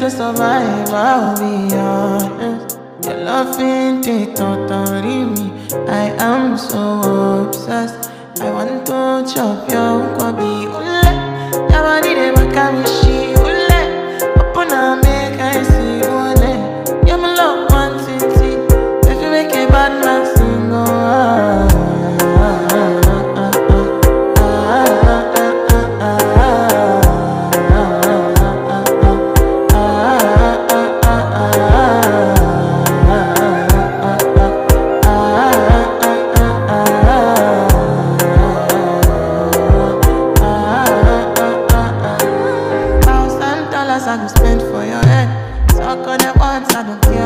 to survive, I'll be honest. Your love ain't it, totally me. I am so obsessed. I want to chop your kwabi. dollars I go spend for your head. Talk on it once, I don't care.